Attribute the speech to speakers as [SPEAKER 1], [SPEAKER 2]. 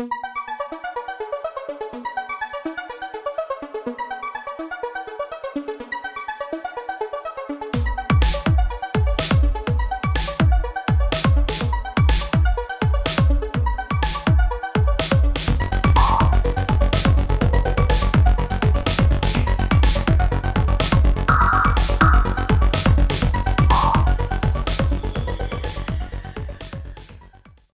[SPEAKER 1] you.